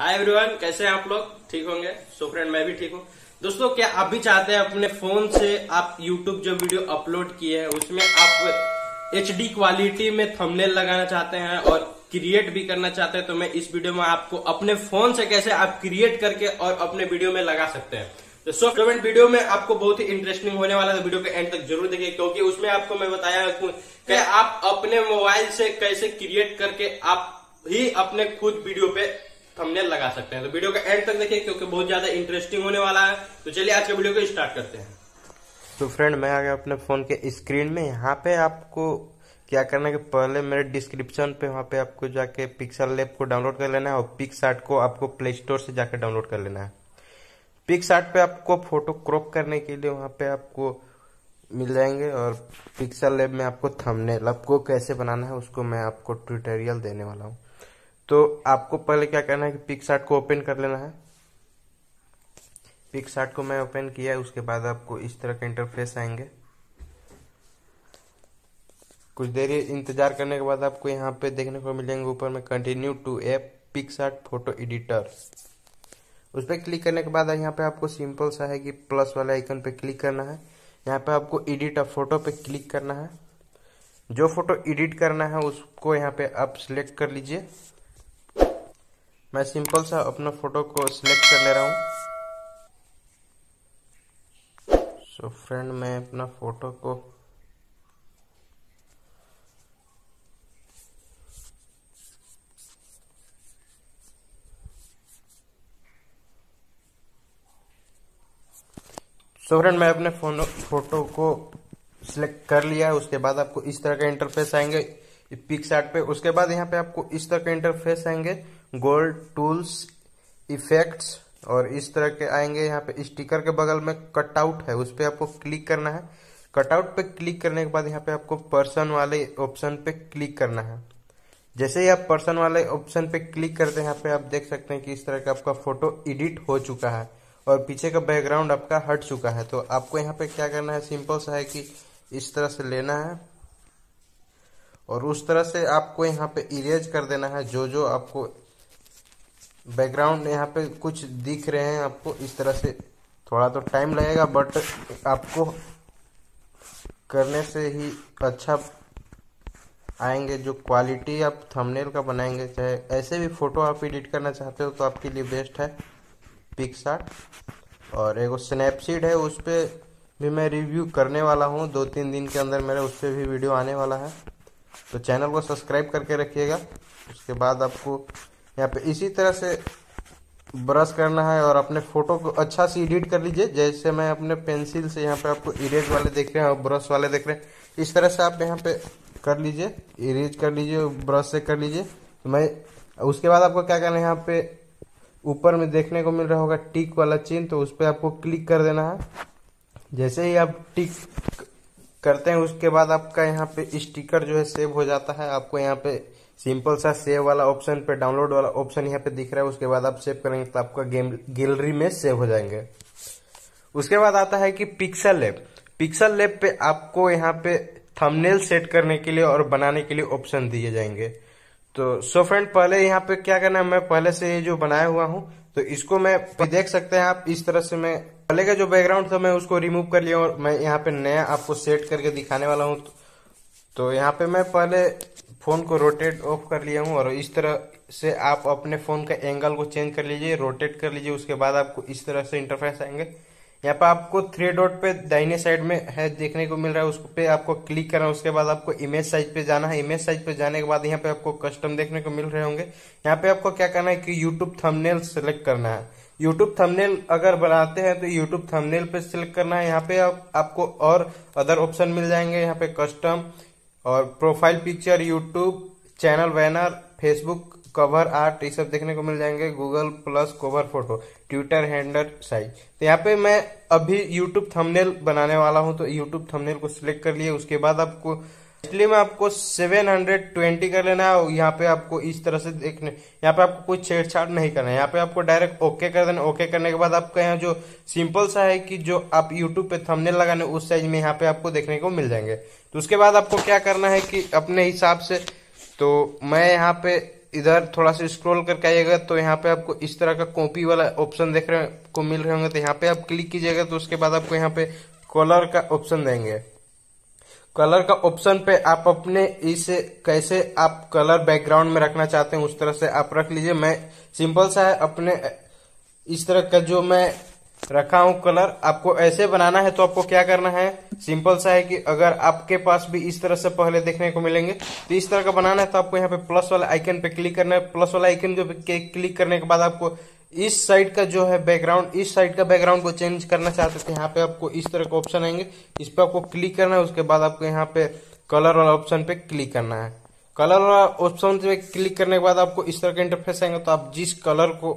Hi everyone कैसे हैं आप लोग? ठीक होंगे? सो फ्रेंड मैं भी ठीक हूँ। दोस्तों क्या आप भी चाहते हैं अपने फ़ोन से आप यूट्यूब जो वीडियो अपलोड किए हैं उसमें आप एच क्वालिटी में थंबनेल लगाना चाहते हैं और क्रिएट भी करना चाहते हैं तो मैं इस वीडियो में आपको अपने फ़ोन से कैसे आप क्रिएट करके और अपने वीडियो में लगा सकते हैं। तो सो फ्रेंड वीडियो में आपको बहुत ही इंटरेस्टिंग होने वाला है तो वीडियो के एंड तक ज़रूर देखिए क्योंकि उसमें आपको मैं बताया कि आप अपने मोबाइल से कैसे क्रिएट करके आप ही अपने खुद वीडियो पे थंबनेल लगा सकते हैं। तो वीडियो का एंड तक देखिए, क्योंकि बहुत ज़्यादा इंटरेस्टिंग होने वाला है। तो चलिए आज के वीडियो को स्टार्ट करते हैं। तो फ्रेंड मैं आ गया अपने फ़ोन के स्क्रीन में। यहाँ पे आपको क्या करना है कि पहले मेरे डिस्क्रिप्शन पे वहाँ पे आपको जाके पिक्सल लैब को डाउनलोड कर लेना है और पिक्स आर्ट को आपको प्ले स्टोर से जाके डाउनलोड कर लेना है। पिक्स आर्ट पे आपको फ़ोटो क्रॉप करने के लिए वहाँ पे आपको मिल जाएँगे और पिक्सल लैब में आपको थंबनेल आपको कैसे बनाना है उसको मैं आपको ट्यूटोरियल देने वाला हूँ। तो आपको पहले क्या करना है कि पिक्स आर्ट को ओपन कर लेना है। पिक्स आर्ट को मैं ओपन किया है उसके बाद आपको इस तरह के इंटरफेस आएँगे। कुछ देर इंतज़ार करने के बाद आपको यहाँ पे देखने को मिलेंगे, ऊपर में continue to app PicsArt photo editor उस पर क्लिक करने के बाद यहाँ पे आपको सिंपल सा है कि प्लस वाले आइकन पे क्लिक करना है। यहाँ पे आपको एडिट अ फ़ोटो पे क्लिक करना है। जो फ़ोटो एडिट करना है, उसको यहाँ पे आप सिलेक्ट कर लीजिए। मैं सिंपल सा अपना फ़ोटो को सिलेक्ट कर ले रहा हूँ। सो फ्रेंड मैं अपना फ़ोटो को सो so फ्रेंड मैं अपने फ़ोन, फ़ोटो को सिलेक्ट कर लिया उसके बाद आपको इस तरह का इंटरफेस आएँगे पिक्स पे। उसके बाद यहाँ पे आपको इस तरह का इंटरफेस आएँगे। गोल्ड टूल्स, इफेक्ट्स और इस तरह के आएँगे। यहाँ पे स्टिकर के बगल में कटआउट है, उस पर आपको क्लिक करना है। कटआउट पे क्लिक करने के बाद यहाँ पे आपको पर्सन वाले ऑप्शन पे क्लिक करना है। जैसे ही आप पर्सन वाले ऑप्शन पे क्लिक करते हैं, यहाँ पे आप देख सकते हैं कि इस तरह का आपका फ़ोटो एडिट हो चुका है और पीछे का बैकग्राउंड आपका हट चुका है। तो आपको यहाँ पे क्या करना है, सिंपल सा है कि इस तरह से लेना है और उस तरह से आपको यहाँ पे इरेज कर देना है जो जो आपको बैकग्राउंड यहाँ पे कुछ दिख रहे हैं आपको, इस तरह से थोड़ा तो टाइम लगेगा बट आपको करने से ही अच्छा आएँगे जो क्वालिटी आप थंबनेल का बनाएँगे, चाहे ऐसे भी फ़ोटो आप एडिट करना चाहते हो तो आपके लिए बेस्ट है पिक्सार्ट और एक स्नैपसीड है, उस पर भी मैं रिव्यू करने वाला हूँ दो तीन दिन के अंदर मेरा उस पर भी वीडियो आने वाला है। तो चैनल को सब्सक्राइब करके रखिएगा, उसके बाद आपको यहाँ पे इसी तरह से ब्रश करना है और अपने फ़ोटो को अच्छा से एडिट कर लीजिए। जैसे मैं अपने पेंसिल से यहाँ पे आपको इरेज वाले देख रहे हैं और ब्रश वाले देख रहे हैं। इस तरह से आप यहाँ पे कर लीजिए इरेज कर लीजिए, ब्रश से कर लीजिए। तो मैं, उसके बाद आपको क्या करना है, यहाँ पे ऊपर में देखने को मिल रहा होगा टिक वाला चिन्ह तो उस पर आपको क्लिक कर देना है। जैसे ही आप टिक करते हैं, उसके बाद आपका यहाँ पे स्टिकर जो है सेव हो जाता है। आपको यहाँ पे सिंपल सा सेव वाला ऑप्शन पे, डाउनलोड वाला ऑप्शन यहाँ पे दिख रहा है, उसके बाद आप सेव करेंगे तो आपका गेम, गैलरी में सेव हो जाएँगे। उसके बाद आता है कि पिक्सल लैब। पिक्सल लैब पे आपको यहाँ पे थंबनेल सेट करने के लिए और बनाने के लिए ऑप्शन दिए जाएँगे। तो सो फ्रेंड पहले यहाँ पे क्या करना है, मैं पहले से ये जो बनाया हुआ हूँ तो इसको मैं देख सकते हैं आप, इस तरह से मैं, पहले का जो बैकग्राउंड था, मैं उसको रिमूव कर लिया और मैं यहाँ पे नया आपको सेट करके दिखाने वाला हूँ। तो यहाँ पे मैं पहले फ़ोन को रोटेट ऑफ़ कर लिया हूँ और इस तरह से आप अपने फ़ोन का एंगल को चेंज कर लीजिए रोटेट कर लीजिए उसके बाद आपको इस तरह से इंटरफेस आएँगे। यहाँ पे आपको थ्री डॉट पे दाहिने साइड में है देखने को मिल रहा है उस पे आपको क्लिक करना है उसके बाद आपको इमेज साइज़ पे जाना है। इमेज साइज़ पे जाने के बाद यहाँ पे आपको कस्टम देखने को मिल रहे होंगे। यहाँ पे आपको क्या करना है कि यूट्यूब थंबनेल सेलेक्ट करना है। यूट्यूब थंबनेल अगर बनाते हैं तो यूट्यूब थंबनेल पे सिलेक्ट करना है। यहाँ पे आप, आपको और अदर ऑप्शन मिल जाएँगे। यहाँ पे कस्टम और profile picture YouTube channel banner Facebook cover art ये सब देखने को मिल जाएँगे। Google plus cover photo Twitter handle size तो यहाँ पे मैं अभी यूट्यूब थंबनेल बनाने वाला हूँ तो यूट्यूब थंबनेल को सिलेक्ट कर लिए, उसके बाद आपको, इसलिए मैं आपको 720 कर लेना है यहाँ पे आपको इस तरह से देखने, यहाँ पे आपको कोई छेड़छाड़ नहीं करना है। यहाँ पे आपको डायरेक्ट ओके कर देना ओके करने के बाद आपका यहाँ जो सिंपल सा है कि जो आप यूट्यूब पे थंबनेल लगाने, उस साइज़ में यहाँ पे आपको देखने को मिल जाएँगे। तो उसके बाद आपको क्या करना है कि अपने हिसाब से तो मैं यहाँ पे इधर थोड़ा सा स्क्रॉल करके आइएगा तो यहाँ पे आपको इस तरह का कॉपी वाला ऑप्शन देख रहे को मिल रहे होंगे तो यहाँ पे आप क्लिक कीजिएगा तो उसके बाद आपको यहाँ पे कलर का ऑप्शन देंगे। कलर का ऑप्शन पे आप अपने इस कैसे आप कलर बैकग्राउंड में रखना चाहते हैं, उस तरह से आप रख लीजिए। मैं सिंपल सा है, अपने इस तरह का जो मैं रखा हूँ कलर, आपको ऐसे बनाना है तो आपको क्या करना है? सिंपल सा है कि अगर आपके पास भी इस तरह से पहले देखने को मिलेंगे तो इस तरह का बनाना है तो आपको यहाँ पे प्लस वाला आइकन पे क्लिक करना है। प्लस वाला आइकन जो क्लिक करने के बाद आपको इस साइड का जो है बैकग्राउंड इस साइड का बैकग्राउंड को चेंज करना चाहते थे, यहाँ पे आपको इस तरह का ऑप्शन आएँगे। इस पे आपको क्लिक करना है, उसके बाद आपको यहाँ पे कलर वाला ऑप्शन पे क्लिक करना है। कलर वाला ऑप्शन पे क्लिक करने के बाद आपको इस तरह का इंटरफेस आएँगे तो आप जिस कलर को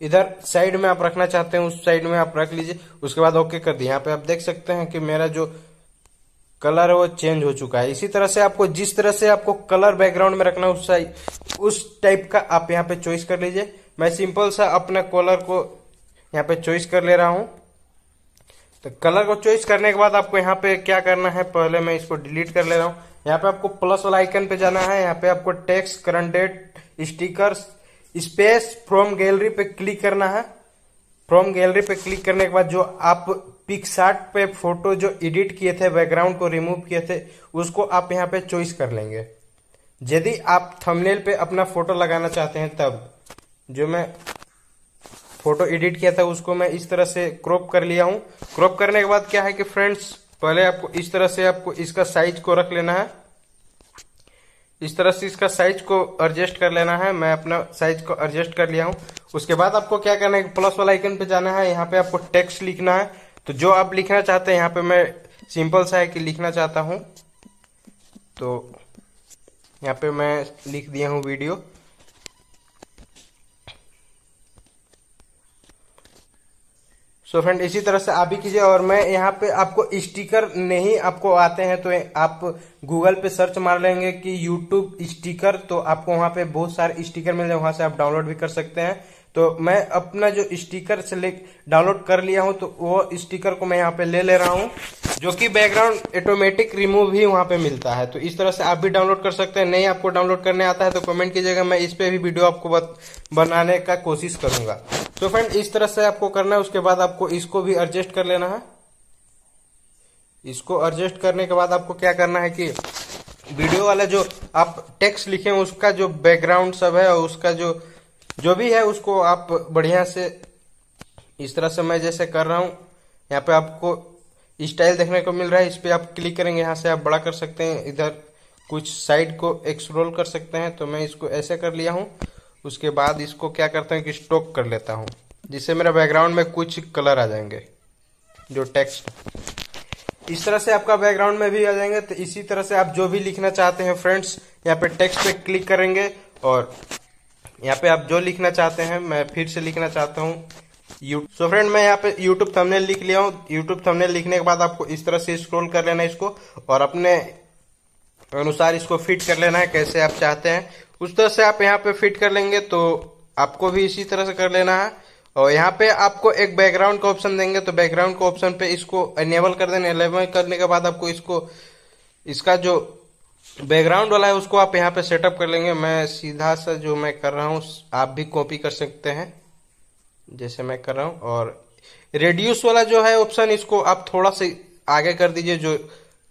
इधर साइड में आप रखना चाहते हैं, उस साइड में आप रख लीजिए। उसके बाद ओके कर दिए यहाँ पे आप देख सकते हैं कि मेरा जो कलर है वो चेंज हो चुका है। इसी तरह से आपको जिस तरह से आपको कलर बैकग्राउंड में रखना उस उस टाइप का आप यहाँ पे चॉइस कर लीजिए। मैं सिंपल सा अपने कलर को यहाँ पे चॉइस कर ले रहा हूँ। तो कलर को चॉइस करने के बाद आपको यहाँ पे क्या करना है, पहले मैं इसको डिलीट कर ले रहा हूँ। यहाँ पे आपको प्लस वाला आइकन पे जाना है। यहाँ पे आपको text current date, stickers space from gallery पे क्लिक करना है। फ्रॉम गैलरी पे क्लिक करने के बाद जो आप पिक्सार्ट पे फ़ोटो जो एडिट किए थे बैकग्राउंड को रिमूव किए थे, उसको आप यहाँ पे चॉइस कर लेंगे। यदि आप थंबनेल पे अपना फ़ोटो लगाना चाहते हैं तब, जो मैं फ़ोटो एडिट किया था, उसको मैं इस तरह से क्रॉप कर लिया हूँ। क्रॉप करने के बाद क्या है कि फ्रेंड्स पहले आपको इस तरह से आपको इसका साइज़ को रख लेना है। इस तरह से इसका साइज़ को एडजस्ट कर लेना है। मैं अपना साइज़ को एडजस्ट कर लिया हूँ। उसके बाद आपको क्या करना है प्लस वाला आइकन पे जाना है। यहाँ पे आपको टेक्स्ट लिखना है। तो जो आप लिखना चाहते हैं, यहाँ पे मैं सिंपल सा है कि लिखना चाहता हूँ। तो यहाँ पे मैं लिख दिया हूँ वीडियो सो फ्रेंड इसी तरह से आप भी कीजिए और मैं यहाँ पे आपको स्टिकर नहीं आपको आते हैं तो आप गूगल पे सर्च मार लेंगे कि यूट्यूब स्टिकर तो आपको वहाँ पे बहुत सारे स्टिकर मिल जाए वहाँ से आप डाउनलोड भी कर सकते हैं। तो मैं अपना जो स्टिकर से डाउनलोड कर लिया हूँ तो वो स्टिकर को मैं यहाँ पे ले ले रहा हूँ, जो कि बैकग्राउंड ऑटोमेटिक रिमूव ही वहाँ पे मिलता है। तो इस तरह से आप भी डाउनलोड कर सकते हैं नहीं आपको डाउनलोड करने आता है तो कमेंट कीजिएगा, मैं इस पे भी वीडियो आपको बनाने का कोशिश करूँगा। तो फ्रेंड इस तरह से आपको करना है, उसके बाद आपको इसको भी एडजस्ट कर लेना है। इसको एडजस्ट करने के बाद आपको क्या करना है कि वीडियो वाला जो आप टेक्स्ट लिखे उसका जो बैकग्राउंड सब है और उसका जो जो भी है उसको आप बढ़िया से इस तरह से मैं जैसे कर रहा हूँ, यहाँ पे आपको स्टाइल देखने को मिल रहा है, इस पर आप क्लिक करेंगे, यहाँ से आप बड़ा कर सकते हैं, इधर कुछ साइड को एक्सरोल कर सकते हैं तो मैं इसको ऐसे कर लिया हूँ, उसके बाद इसको क्या करते हैं कि स्टोक कर लेता हूँ, जिससे मेरा बैकग्राउंड में कुछ कलर आ जाएँगे, जो टेक्स्ट। इस तरह से आपका बैकग्राउंड में भी आ जाएँगे तो इसी तरह से आप जो भी लिखना चाहते हैं, फ्रेंड्स, यहाँ पे टेक्स्ट पे क्लिक करेंगे और यहाँ पे आप जो लिखना चाहते हैं, मैं फिर से लिखना चाहता हूँ। सो फ्रेंड मैं यहाँ पे यूट्यूब थंबनेल लिख लिया हूँ। यूट्यूब थंबनेल लिखने के बाद आपको इस तरह से स्क्रॉल कर लेना है इसको और अपने अनुसार इसको फिट कर लेना है, कैसे आप चाहते हैं। उस तरह से आप यहाँ पे फिट कर लेंगे तो आपको भी इसी तरह से कर लेना है। और यहाँ पे आपको एक बैकग्राउंड का ऑप्शन देंगे तो बैकग्राउंड का ऑप्शन पे इसको एनेबल कर देना एनेबल करने के बाद आपको इसको, इसका जो बैकग्राउंड वाला है, उसको आप यहाँ पे सेटअप कर लेंगे। मैं सीधा सा जो मैं कर रहा हूँ, आप भी कॉपी कर सकते हैं, जैसे मैं कर रहा हूँ। और रेड्यूस वाला जो है ऑप्शन इसको आप थोड़ा सा आगे कर दीजिए, जो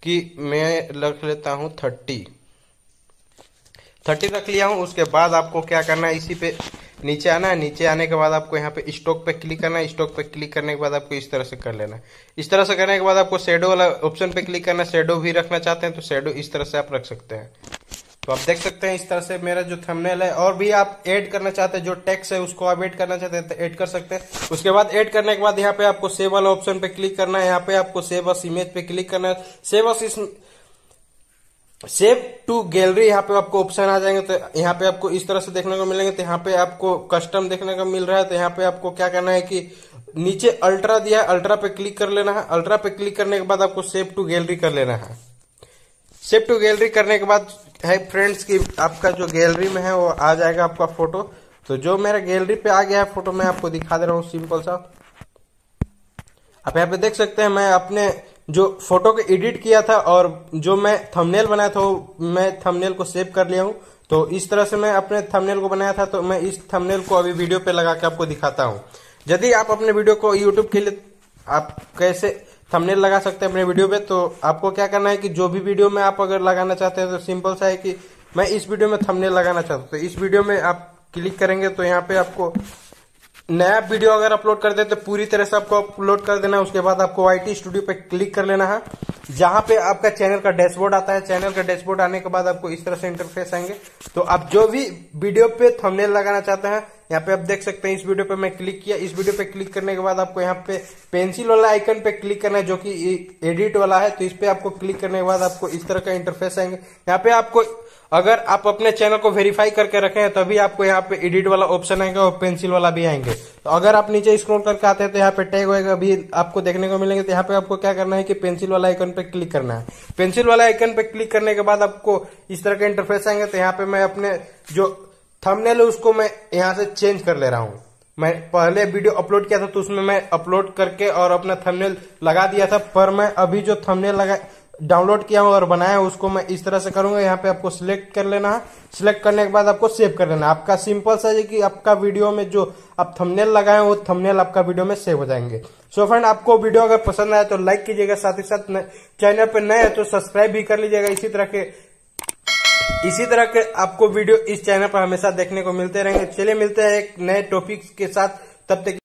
कि मैं रख लेता हूँ थर्टी थर्टी रख लिया हूँ, उसके बाद आपको क्या करना है, इसी पे नीचे आना है, नीचे आने के बाद आपको यहाँ पे स्टॉक पे क्लिक करना है स्टॉक पे क्लिक करने के बाद आपको इस तरह से कर लेना है। इस तरह से करने के बाद आपको शेडो वाला ऑप्शन पे क्लिक करना है शेडो भी रखना चाहते हैं तो शेडो इस तरह से आप रख सकते हैं। तो आप देख सकते हैं इस तरह से मेरा जो थंबनेल है, और भी आप ऐड करना चाहते हैं, जो टेक्स्ट है उसको आप ऐड करना चाहते हैं तो ऐड कर सकते हैं। उसके बाद ऐड करने के बाद यहाँ पे आपको सेव वाला ऑप्शन पे क्लिक करना है, यहाँ पे आपको सेव अस इमेज पे क्लिक करना है। Save as save to gallery, यहाँ पे आपको ऑप्शन आ जाएँगे तो यहाँ पे आपको इस तरह से देखने को मिलेंगे तो यहाँ पे आपको कस्टम देखने को मिल रहा है तो यहाँ पे आपको क्या करना है कि नीचे अल्ट्रा दिया है, अल्ट्रा पे क्लिक कर लेना है, अल्ट्रा पे क्लिक करने के बाद आपको सेव टू गैलरी कर लेना है। सेव टू गैलरी करने के बाद है फ्रेंड्स की, आपका जो गैलरी में है, वो आ जाएगा आपका फ़ोटो। तो जो मेरा गैलरी पे आ गया है फ़ोटो, मैं आपको दिखा दे रहा हूँ, सिंपल सा। आप यहाँ पे देख सकते हैं, मैं अपने जो फ़ोटो को एडिट किया था और जो मैं थंबनेल बनाया था, वो मैं थंबनेल को सेव कर लिया हूँ। तो इस तरह से मैं अपने थंबनेल को बनाया था तो मैं इस थंबनेल को अभी वीडियो पे लगा के आपको दिखाता हूँ। यदि आप अपने वीडियो को यूट्यूब के लिए, आप कैसे थंबनेल लगा सकते हैं अपने वीडियो पे तो आपको क्या करना है कि जो भी वीडियो में आप अगर लगाना चाहते हैं तो सिंपल सा है कि मैं इस वीडियो में थंबनेल लगाना चाहता हूँ। तो इस वीडियो में आप क्लिक करेंगे तो यहाँ पे आपको नया वीडियो अगर अपलोड कर दे तो पूरी तरह से आपको अपलोड कर देना है। उसके बाद आपको वाईटी स्टूडियो पे क्लिक कर लेना है। जहाँ पे आपका चैनल का डैशबोर्ड आता है, चैनल का डैशबोर्ड आने के बाद आपको इस तरह से इंटरफेस आएँगे। तो आप जो भी वीडियो पे थंबनेल लगाना चाहते हैं, यहाँ पे आप देख सकते हैं, इस वीडियो पे मैं क्लिक किया। इस वीडियो पे क्लिक करने के बाद आपको यहाँ पे पेंसिल वाला आइकन पे क्लिक करना है, जो कि एडिट वाला है। तो इस पे आपको क्लिक करने के बाद आपको इस तरह का इंटरफेस आएँगे। यहाँ पे आपको अगर आप अपने चैनल को वेरीफाई करके रखे हैं तभी आपको यहाँ पे एडिट वाला ऑप्शन आएगा और पेंसिल वाला भी आएँगे। तो अगर आप नीचे स्क्रॉल करके आते हैं तो यहाँ पे टैग होएगा भी आपको देखने को मिलेंगे तो यहाँ पे आपको क्या करना है कि पेंसिल वाला आइकन पे क्लिक करना है। पेंसिल वाला आइकन पे क्लिक करने के बाद आपको इस तरह का इंटरफेस आएँगे तो यहाँ पे मैं अपने जो थमनेल है, उसको मैं यहाँ से चेंज कर ले रहा हूँ। मैं पहले वीडियो अपलोड किया था तो उसमें मैं अपलोड करके और अपना थंबनेल लगा दिया था, पर मैं अभी जो थंबनेल लगा डाउनलोड किया हूँ और बनाया उसको मैं इस तरह से करूँगा। यहाँ पे आपको सिलेक्ट कर लेना है। सिलेक्ट करने के बाद आपको सेव कर लेना आपका सिंपल सा है कि आपका वीडियो में जो आप थंबनेल लगाए वो थंबनेल आपका वीडियो में सेव हो जाएँगे। सो so फ्रेंड आपको वीडियो अगर पसंद आया तो लाइक कीजिएगा, साथ ही साथ चैनल पर नए है तो सब्सक्राइब भी कर लीजिएगा। इसी तरह के इसी तरह के आपको वीडियो इस चैनल पर हमेशा देखने को मिलते रहेंगे। चलिए मिलते हैं एक नए टॉपिक के साथ। तब तक